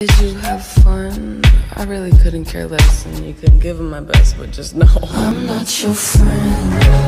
Did you have fun? I really couldn't care less, and you couldn't give him my best, but just know I'm not your friend.